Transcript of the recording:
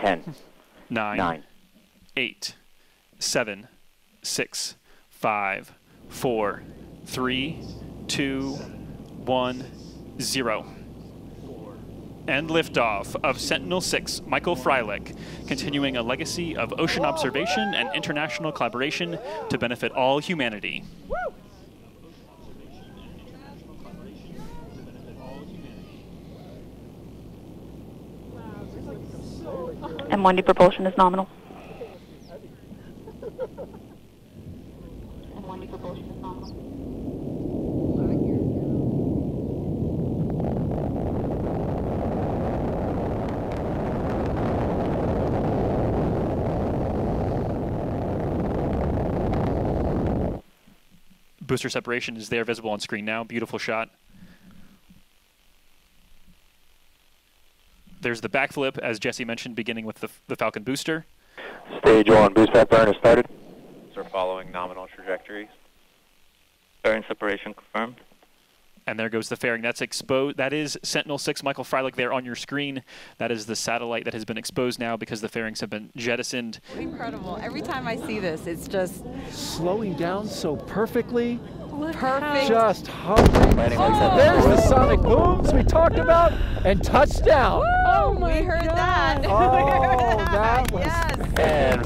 10, nine, 9, eight, seven, six, five, four, three, two, one, zero. And liftoff of Sentinel 6, Michael Freilich, continuing a legacy of ocean observation and international collaboration to benefit all humanity. M1D propulsion is nominal. M1D propulsion is nominal. Booster separation is there visible on screen now. Beautiful shot. There's the backflip, as Jesse mentioned, beginning with the, the Falcon booster. Stage one, boostback burn has started. Are following nominal trajectories. Fairing separation confirmed. And there goes the fairing. That's exposed. That is Sentinel 6 Michael Freilich there on your screen. That is the satellite that has been exposed now because the fairings have been jettisoned. Incredible. Every time I see this, it's just Slowing down so perfectly, perfect. just hovering. Oh. There's the sonic booms we talked about, and touchdown. Oh, we heard that. Oh, that was Yes.